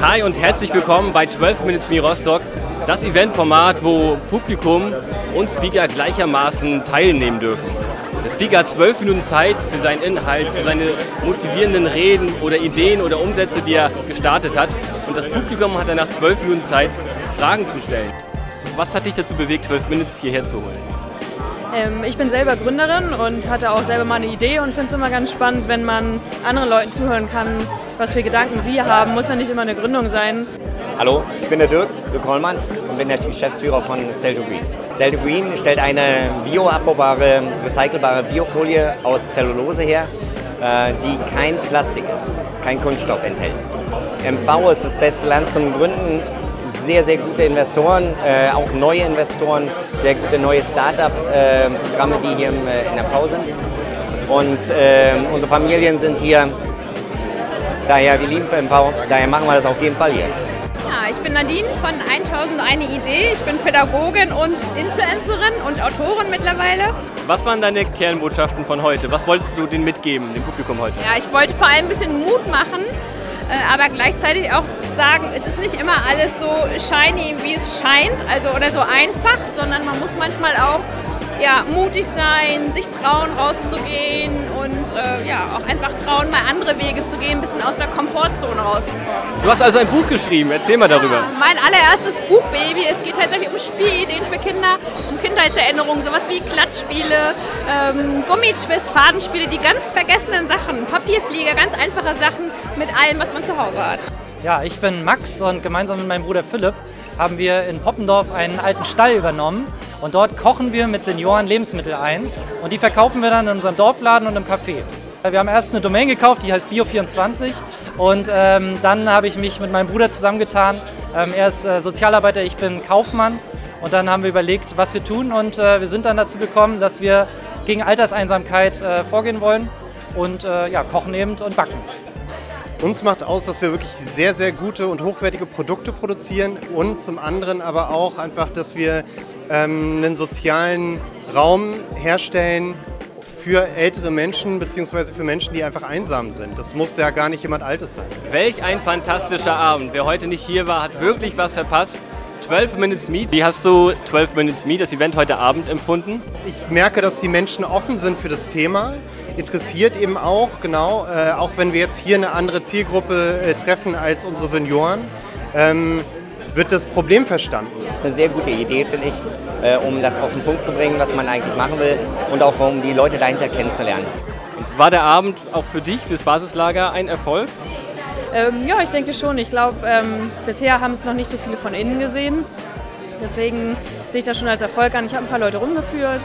Hi und herzlich willkommen bei 12 Minutes Me Rostock, das Eventformat, wo Publikum und Speaker gleichermaßen teilnehmen dürfen. Der Speaker hat zwölf Minuten Zeit für seinen Inhalt, für seine motivierenden Reden oder Ideen oder Umsätze, die er gestartet hat. Und das Publikum hat danach zwölf Minuten Zeit, Fragen zu stellen. Was hat dich dazu bewegt, 12 Minutes hierher zu holen? Ähm, ich bin selber Gründerin und hatte auch selber mal eine Idee und finde es immer ganz spannend, wenn man anderen Leuten zuhören kann, was für Gedanken sie haben. Muss ja nicht immer eine Gründung sein. Hallo, ich bin der Dirk, Dirk Hollmann und bin der Geschäftsführer von Cell2 Green. Cell2 Green stellt eine bioabbaubare, recycelbare Biofolie aus Zellulose her, äh, die kein Plastik ist, kein Kunststoff enthält. MV ist das beste Land zum Gründen sehr, sehr gute Investoren, äh, auch neue Investoren, sehr gute neue Start-up-Programme, äh, die hier im, äh, in der Pau sind. Und äh, unsere Familien sind hier. Daher, wir lieben MV, daher machen wir das auf jeden Fall hier. Ja, ich bin Nadine von 1001 Idee. Ich bin Pädagogin und Influencerin und Autorin mittlerweile. Was waren deine Kernbotschaften von heute? Was wolltest du denen mitgeben, dem Publikum heute? Ja, ich wollte vor allem ein bisschen Mut machen, aber gleichzeitig auch sagen, es ist nicht immer alles so shiny, wie es scheint, also oder so einfach, sondern man muss manchmal auch ja, mutig sein, sich trauen, rauszugehen und äh, ja, auch einfach trauen, mal andere Wege zu gehen, ein bisschen aus der Komfortzone rauszukommen. Du hast also ein Buch geschrieben, erzähl mal darüber. Ja, mein allererstes Buch, Baby. Es geht tatsächlich um Spielideen für Kinder, um Kindheitserinnerungen, sowas wie Klatschspiele, ähm, Gummitwist, Fadenspiele, die ganz vergessenen Sachen, Papierflieger, ganz einfache Sachen mit allem, was man zu Hause hat. Ja, ich bin Max und gemeinsam mit meinem Bruder Philipp haben wir in Poppendorf einen alten Stall übernommen und dort kochen wir mit Senioren Lebensmittel ein und die verkaufen wir dann in unserem Dorfladen und im Café. Wir haben erst eine Domain gekauft, die heißt Bio24 und ähm, dann habe ich mich mit meinem Bruder zusammengetan. Ähm, er ist äh, Sozialarbeiter, ich bin Kaufmann und dann haben wir überlegt, was wir tun und äh, wir sind dann dazu gekommen, dass wir gegen Alterseinsamkeit äh, vorgehen wollen und äh, ja, kochen eben und backen. Uns macht aus, dass wir wirklich sehr, sehr gute und hochwertige Produkte produzieren und zum anderen aber auch einfach, dass wir ähm, einen sozialen Raum herstellen für ältere Menschen beziehungsweise für Menschen, die einfach einsam sind. Das muss ja gar nicht jemand Altes sein. Welch ein fantastischer Abend. Wer heute nicht hier war, hat wirklich was verpasst. 12 Minutes Meet. Wie hast du 12 Minutes Meet, das Event heute Abend, empfunden? Ich merke, dass die Menschen offen sind für das Thema interessiert eben auch, genau, äh, auch wenn wir jetzt hier eine andere Zielgruppe äh, treffen als unsere Senioren, ähm, wird das Problem verstanden. Das ist eine sehr gute Idee, finde ich, äh, um das auf den Punkt zu bringen, was man eigentlich machen will und auch um die Leute dahinter kennenzulernen. War der Abend auch für dich, fürs Basislager, ein Erfolg? Ähm, ja, ich denke schon. Ich glaube, ähm, bisher haben es noch nicht so viele von innen gesehen. Deswegen sehe ich das schon als Erfolg an. Ich habe ein paar Leute rumgeführt.